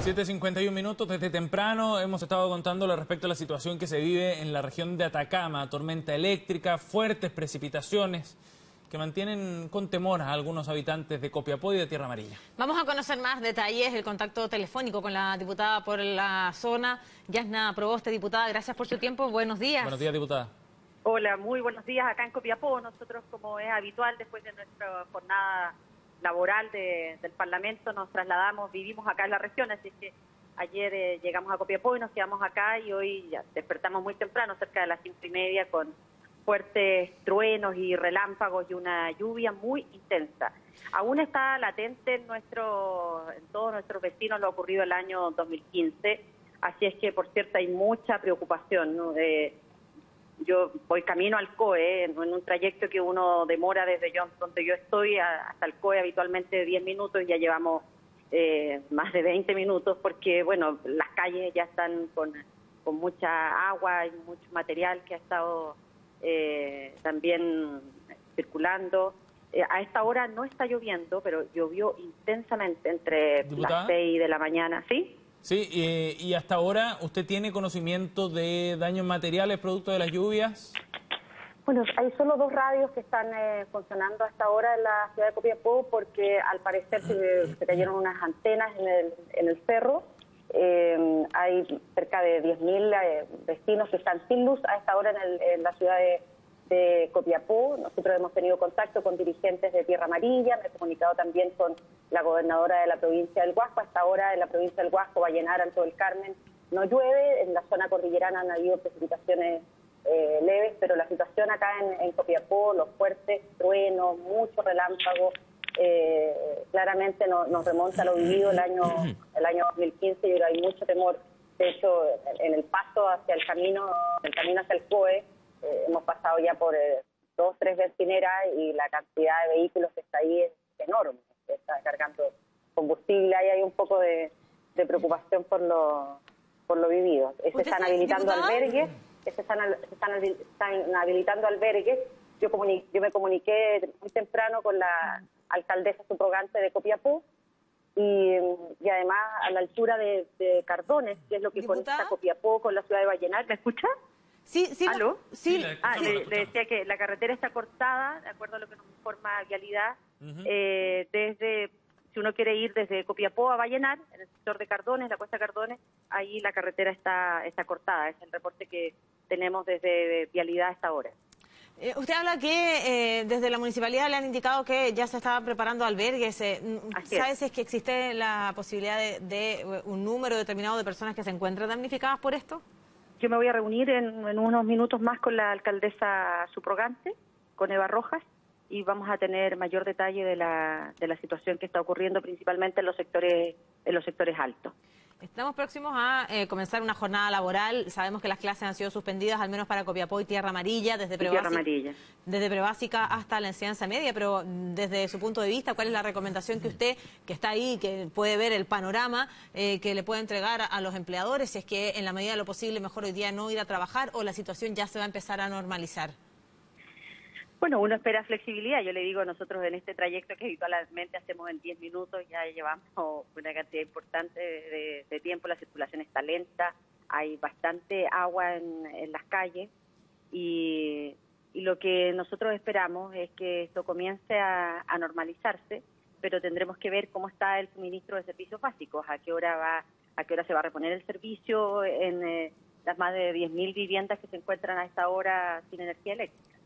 7.51 minutos, desde temprano hemos estado contándole respecto a la situación que se vive en la región de Atacama, tormenta eléctrica, fuertes precipitaciones que mantienen con temor a algunos habitantes de Copiapó y de Tierra Amarilla. Vamos a conocer más detalles, el contacto telefónico con la diputada por la zona, Yasna Proboste, diputada, gracias por su tiempo, buenos días. Buenos días, diputada. Hola, muy buenos días acá en Copiapó. Nosotros, como es habitual, después de nuestra jornada laboral del Parlamento, nos trasladamos, vivimos acá en la región, así que ayer eh, llegamos a Copiapó y nos quedamos acá y hoy ya despertamos muy temprano, cerca de las cinco y media, con fuertes truenos y relámpagos y una lluvia muy intensa. Aún está latente en, nuestro, en todos nuestros vecinos lo ocurrido el año 2015, así es que, por cierto, hay mucha preocupación. Yo voy camino al COE, en, un trayecto que uno demora desde yo, donde yo estoy hasta el COE habitualmente de 10 minutos y ya llevamos eh, más de 20 minutos porque, bueno, las calles ya están con, con mucha agua y mucho material que ha estado eh, también circulando. Eh, a esta hora no está lloviendo, pero llovió intensamente entre las 6 de la mañana, ¿sí? Sí, y hasta ahora, ¿usted tiene conocimiento de daños materiales producto de las lluvias? Bueno, hay solo dos radios que están eh, funcionando hasta ahora en la ciudad de Copiapó porque al parecer se, cayeron unas antenas en el, en el cerro. Eh, hay cerca de 10.000 eh, vecinos que están sin luz a esta hora en, la ciudad de, Copiapó. Nosotros hemos tenido contacto con dirigentes de Tierra Amarilla, me he comunicado también con la gobernadora de la provincia del Huasco. Hasta ahora en la provincia del Huasco, Vallenar, Alto del Carmen, no llueve. En la zona cordillerana han habido precipitaciones eh, leves, pero la situación acá en, en Copiapó, los fuertes truenos, mucho relámpago, eh, claramente nos remonta a lo vivido el año el año 2015 y hay mucho temor. De hecho, en el paso hacia el camino, el camino hacia el COE, eh, hemos pasado ya por eh, dos, tres vertineras y la cantidad de vehículos que está ahí es enorme. Se está cargando combustible, ahí hay un poco de, preocupación por lo, por lo vivido. Se están habilitando albergues, se están, están, habilitando albergues. Yo, yo me comuniqué muy temprano con la alcaldesa subrogante de Copiapó, y, además a la altura de, Cardones, que es lo que conecta Copiapó con la ciudad de Vallenar. ¿Me escucha? Sí, sí. ¿Aló? Sí. Ah, le, decía que la carretera está cortada, de acuerdo a lo que nos informa Vialidad, eh, desde, si uno quiere ir desde Copiapó a Vallenar, en el sector de Cardones, la cuesta Cardones, ahí la carretera está, está cortada. Es el reporte que tenemos desde Vialidad hasta ahora. Eh, usted habla que eh, desde la municipalidad le han indicado que ya se estaban preparando albergues. Eh, ¿Sabe si es que existe la posibilidad de, un número determinado de personas que se encuentran damnificadas por esto? Yo me voy a reunir en, unos minutos más con la alcaldesa subrogante, con Eva Rojas, y vamos a tener mayor detalle de la, de la situación que está ocurriendo principalmente en los sectores, en los sectores altos. Estamos próximos a eh, comenzar una jornada laboral. Sabemos que las clases han sido suspendidas, al menos para Copiapó y Tierra Amarilla, desde prebásica, desde prebásica hasta la enseñanza media. Pero desde su punto de vista, ¿cuál es la recomendación que usted, que está ahí, que puede ver el panorama, eh, que le puede entregar a los empleadores? Si es que en la medida de lo posible, mejor hoy día no ir a trabajar o la situación ya se va a empezar a normalizar. Bueno, uno espera flexibilidad. Yo le digo, nosotros en este trayecto que habitualmente hacemos en 10 minutos, ya llevamos una cantidad importante de, tiempo, la circulación está lenta, hay bastante agua en, las calles y, lo que nosotros esperamos es que esto comience a, normalizarse, pero tendremos que ver cómo está el suministro de servicios básicos, a qué hora va, a qué hora se va a reponer el servicio en eh, las más de 10.000 viviendas que se encuentran a esta hora sin energía eléctrica.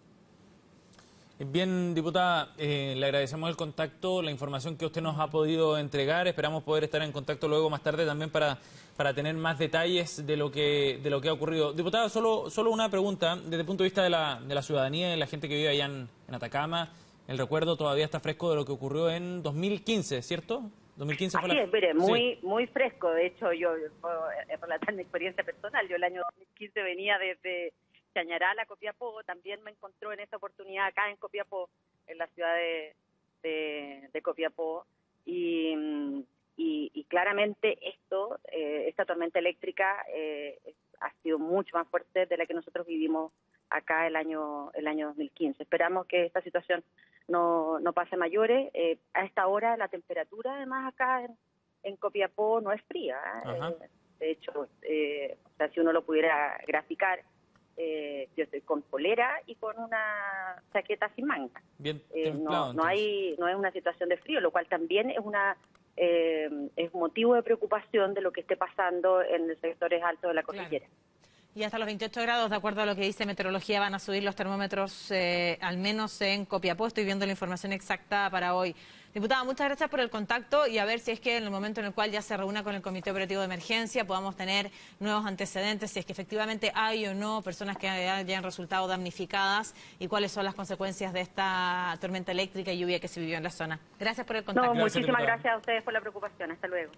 Bien, diputada, eh, le agradecemos el contacto, la información que usted nos ha podido entregar. Esperamos poder estar en contacto luego más tarde también para, para tener más detalles de lo que de lo que ha ocurrido. Diputada, solo, solo una pregunta desde el punto de vista de la, de la ciudadanía y la gente que vive allá en, Atacama. El recuerdo todavía está fresco de lo que ocurrió en 2015, ¿cierto? 2015 fue Así mire, muy, muy fresco. De hecho, yo puedo relatar mi experiencia personal. Yo el año 2015 venía desde Chañaral a Copiapó, también me encontró en esa oportunidad acá en Copiapó, en la ciudad de, de, Copiapó, y, y, claramente esto, eh, esta tormenta eléctrica eh, ha sido mucho más fuerte de la que nosotros vivimos acá el año el año 2015. Esperamos que esta situación no, no pase mayores. Eh, a esta hora la temperatura además acá en, en Copiapó no es fría. ¿eh? de hecho, o sea, si uno lo pudiera graficar, yo estoy con polera y con una chaqueta sin manga. Bien no, no hay no es una situación de frío, lo cual también es una es motivo de preocupación de lo que esté pasando en los sectores altos de la cordillera. Y hasta los 28 grados, de acuerdo a lo que dice Meteorología, van a subir los termómetros, eh, al menos en Copiapó. Estoy viendo la información exacta para hoy. Diputada, muchas gracias por el contacto y a ver si es que en el momento en el cual ya se reúna con el Comité Operativo de Emergencia podamos tener nuevos antecedentes, si es que efectivamente hay o no personas que hayan resultado damnificadas y cuáles son las consecuencias de esta tormenta eléctrica y lluvia que se vivió en la zona. Gracias por el contacto. muchísimas gracias a ustedes por la preocupación. Hasta luego.